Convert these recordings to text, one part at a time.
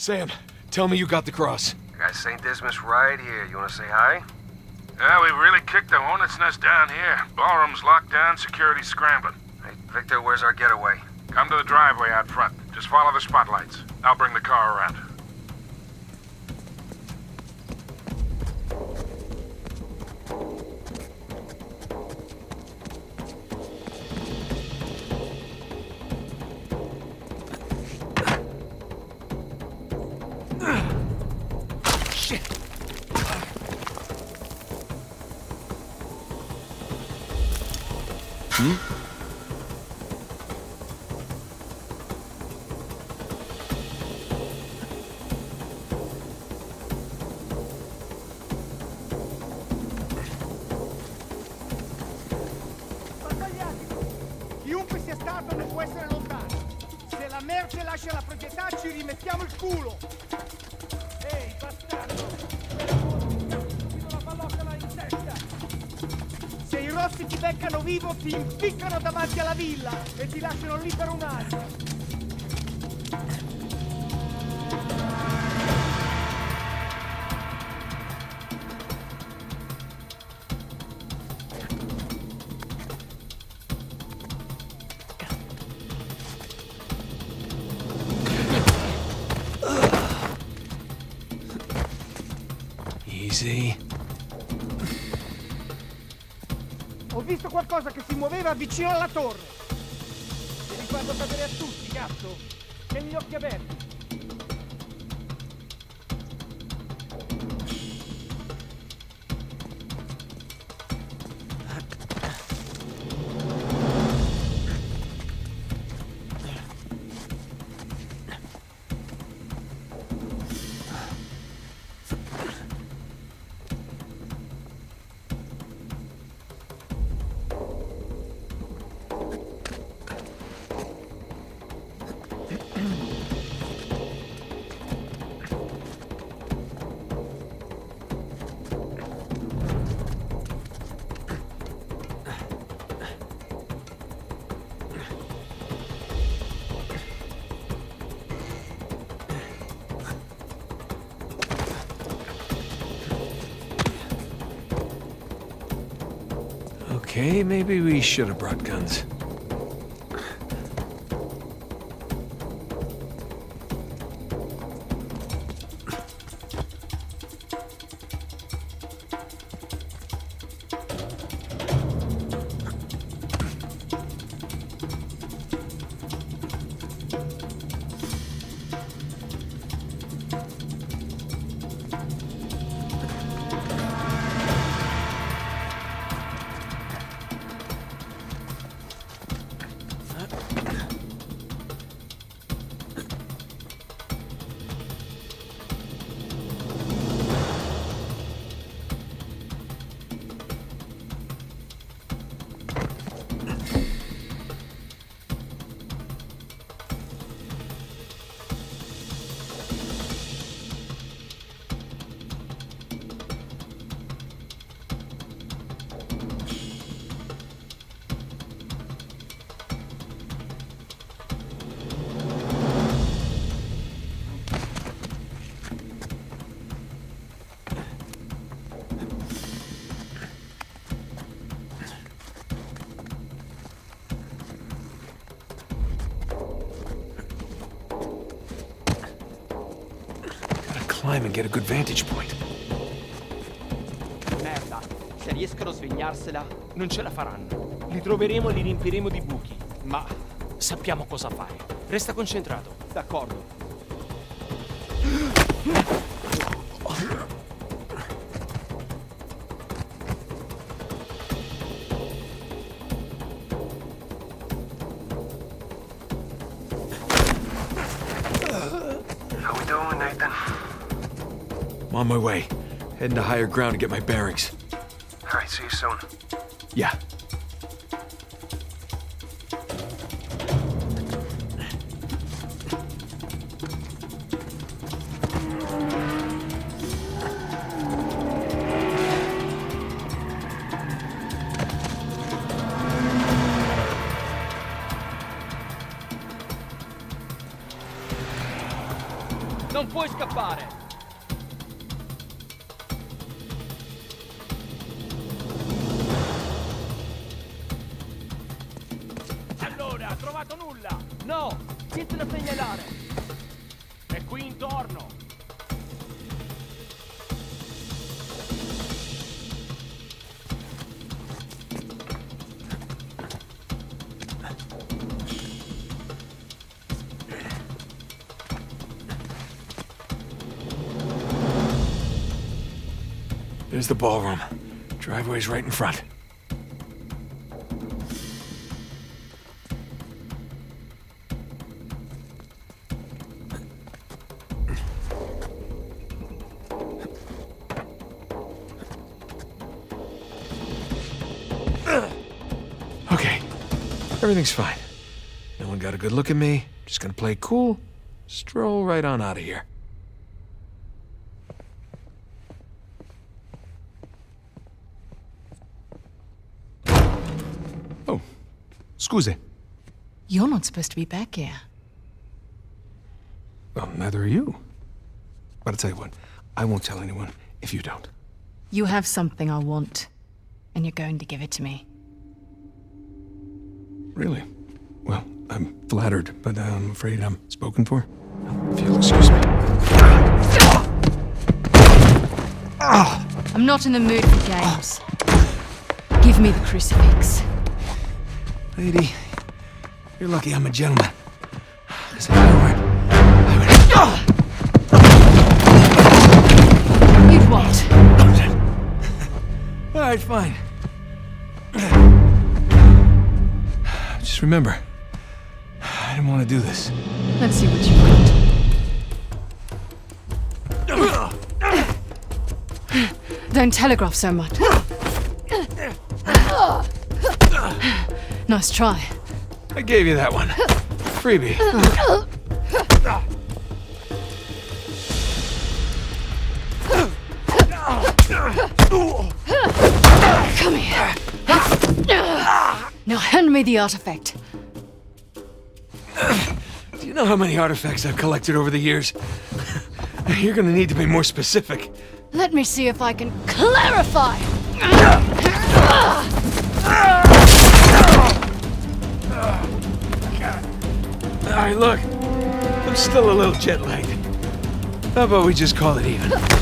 Sam, tell me you got the cross. I Got St. Dismas right here. You wanna say hi? Yeah, we really kicked the hornet's nest down here. Ballroom's locked down, security scrambling. Hey, Victor, where's our getaway? Come to the driveway out front. Just follow the spotlights. I'll bring the car around. Può essere lontano. Se la merce lascia la proprietà ci rimettiamo il culo. Ehi, bastardo! La pallottola in testa! Se i rossi ti beccano vivo ti impiccano davanti alla villa e ti lasciano lì per un anno. Easy. Ho visto qualcosa che si muoveva vicino alla torre. Te li guardo cadere a tutti, cazzo. Tieni gli occhi aperti. Okay, maybe we should have brought guns. Climb and get a good vantage point. Merda, se riescono a svegnarsela, non ce la faranno. Li troveremo e li riempiremo di buchi. Ma sappiamo cosa fare. Resta concentrato. D'accordo. On my way. Heading to higher ground to get my bearings. All right, see you soon. Yeah. Ha trovato nulla? No! Niente da segnalare! È qui intorno! There's the ballroom. Driveway's right in front. Everything's fine. No one got a good look at me. Just gonna play cool, stroll right on out of here. Oh, scusi. You're not supposed to be back here. Well, neither are you. But I'll tell you what, I won't tell anyone if you don't. You have something I want, and you're going to give it to me. Really? Well, I'm flattered, but I'm afraid I'm spoken for. If you'll excuse me. I'm not in the mood for games. Give me the crucifix. Lady, you're lucky I'm a gentleman. 'Cause if you weren't, I You'd what? would... All right, fine. Just remember, I didn't want to do this. Let's see what you've got. Don't telegraph so much. Nice try. I gave you that one. Freebie. me the artifact. Do you know how many artifacts I've collected over the years? You're gonna need to be more specific. Let me see if I can clarify. All right, look. I'm still a little jet lagged. How about we just call it even?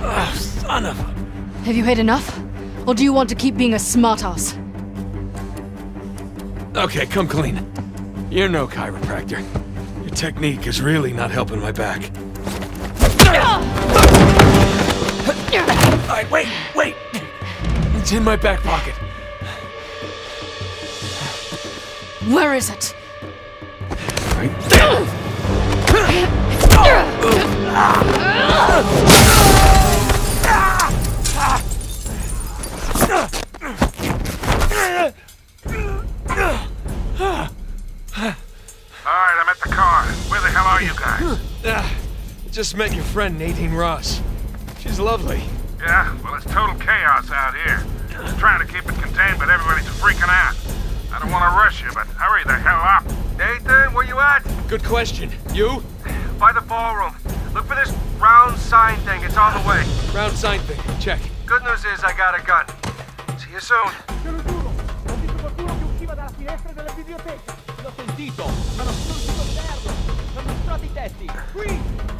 Oh, son of a... Have you had enough? Or do you want to keep being a smartass? Okay, come clean. You're no chiropractor. Your technique is really not helping my back. All right, wait, wait. It's in my back pocket. Where is it? Right there. Just met your friend Nadine Ross. She's lovely. Yeah, well, it's total chaos out here. Just trying to keep it contained, but everybody's freaking out. I don't want to rush you, but hurry the hell up. Nathan, where you at? Good question. You? By the ballroom. Look for this round sign thing. It's on the way. Round sign thing. Check. Good news is I got a gun. See you soon. Te lo giuro, ho visto qualcuno che usciva dalla finestra della biblioteca. L'ho sentito, ma non sono riuscito a vederlo! I tetti! Qui!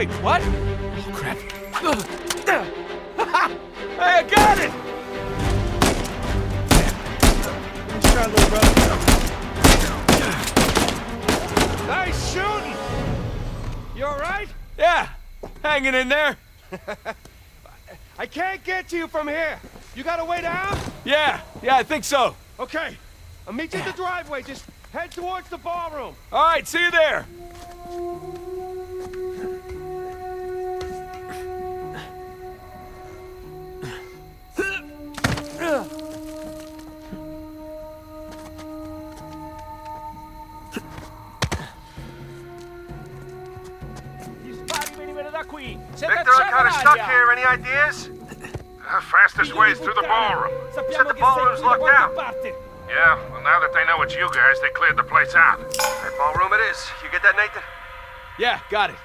Wait, what? Oh, crap. Hey, I got it! Try, little brother. Nice shooting! You alright? Yeah, hanging in there. I can't get to you from here. You got a way down? Yeah, yeah, I think so. Okay. I'll meet you at the driveway. Just head towards the ballroom. All right, see you there. Gli spari venivano da qui. Se Victor, I'm kind of stuck here. Any ideas? The fastest way is through the ballroom. Sappiamo the che ballroom's sei qui da locked qualche down. Yeah, well, now that they know it's you guys, they cleared the place out. That ballroom it is. You get that, Nathan? Yeah, got it.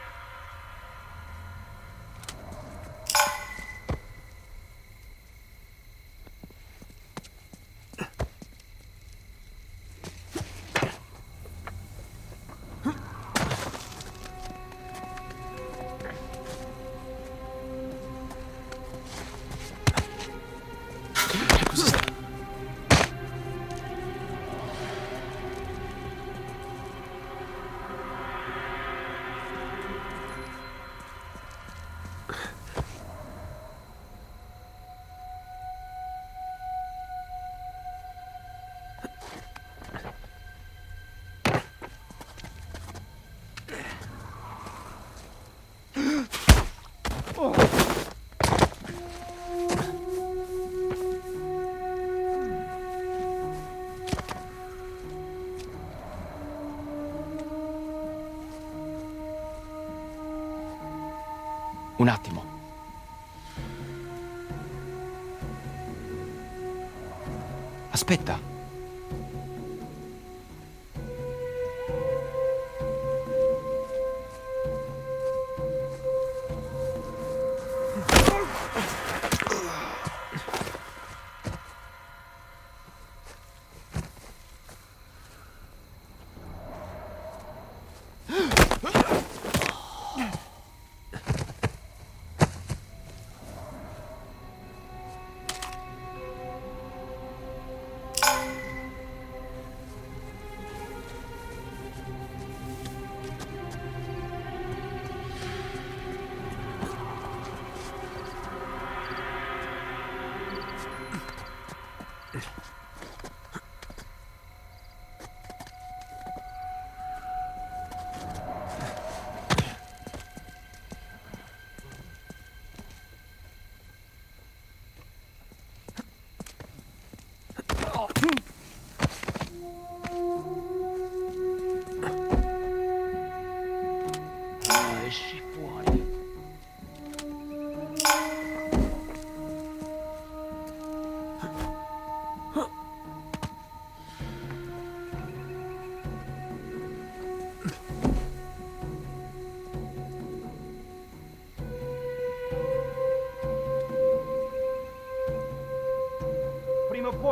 Un attimo. Aspetta.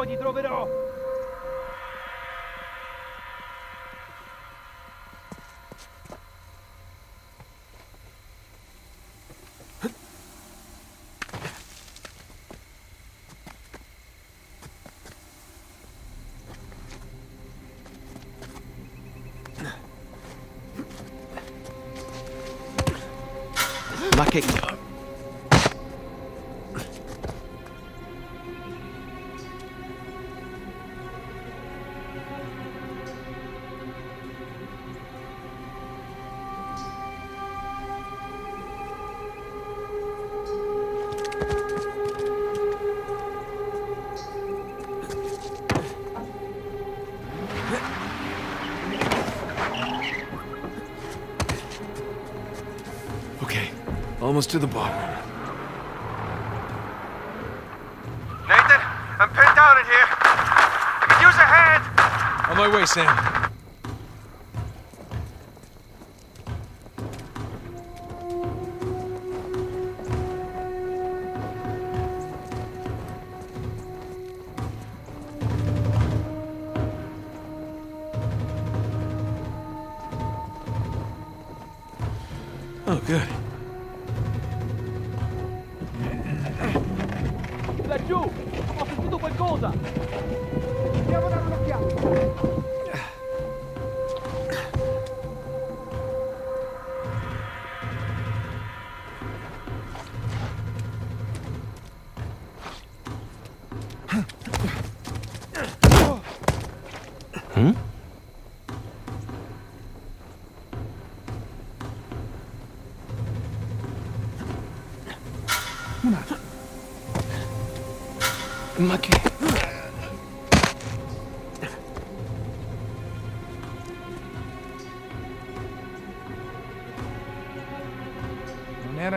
Poi ti troverò. Almost to the ballroom. Nathan, I'm pinned down in here. I could use a hand. On my way, Sam.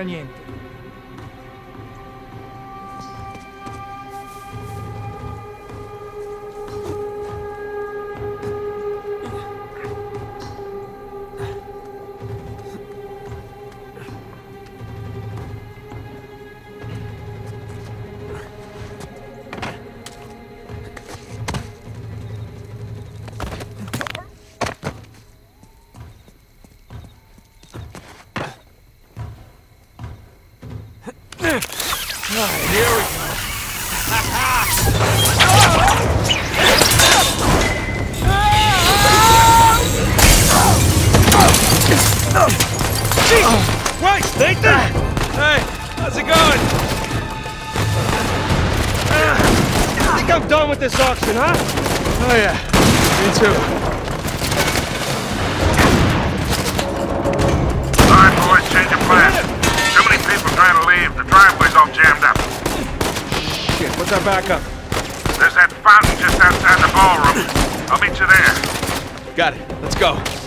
Cañén. Non era niente. Right, Nathan! Hey, how's it going? I think I'm done with this auction, huh? Oh, yeah. Me too. All right, boys, change of plan. Too many people trying to leave. The driveway's all jammed up. Shit, what's our backup? There's that fountain just outside the ballroom. I'll meet you there. Got it. Let's go.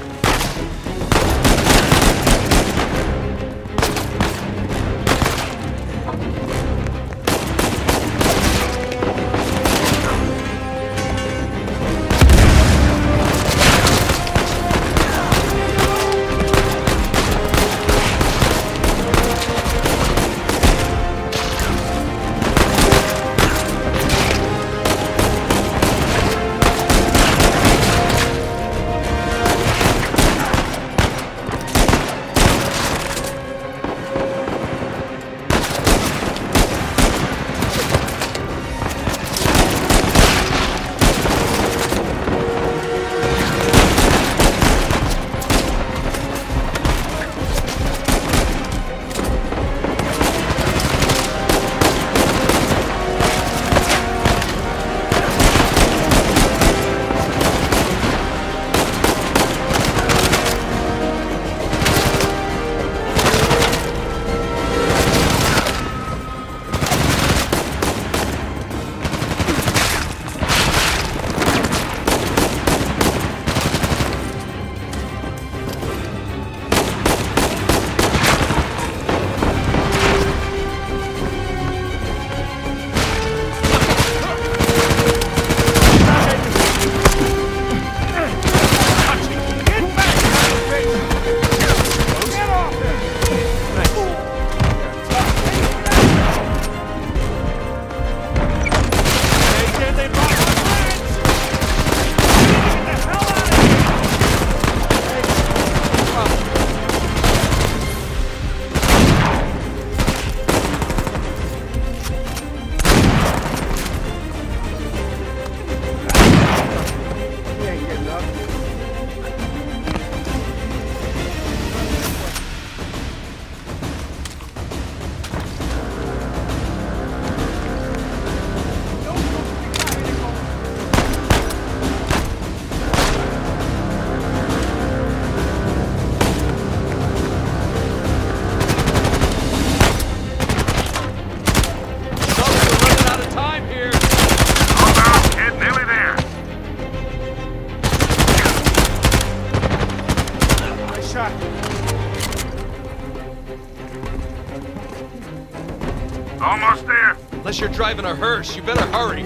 Almost there. Unless you're driving a hearse, you better hurry.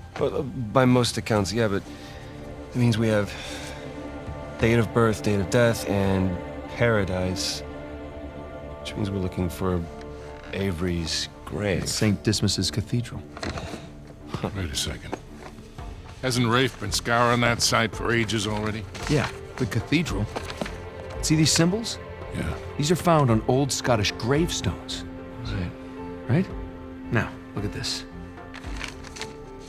Well, uh, by most accounts, yeah, but it means we have date of birth, date of death, and paradise. Which means we're looking for Avery's grave. St. Dismas's Cathedral. Wait a second. Hasn't Rafe been scouring that site for ages already? Yeah, the cathedral. See these symbols? Yeah. These are found on old Scottish gravestones. Right. Right? Now, look at this.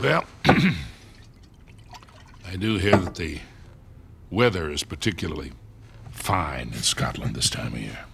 Well, I do hear that the weather is particularly fine in Scotland this time of year.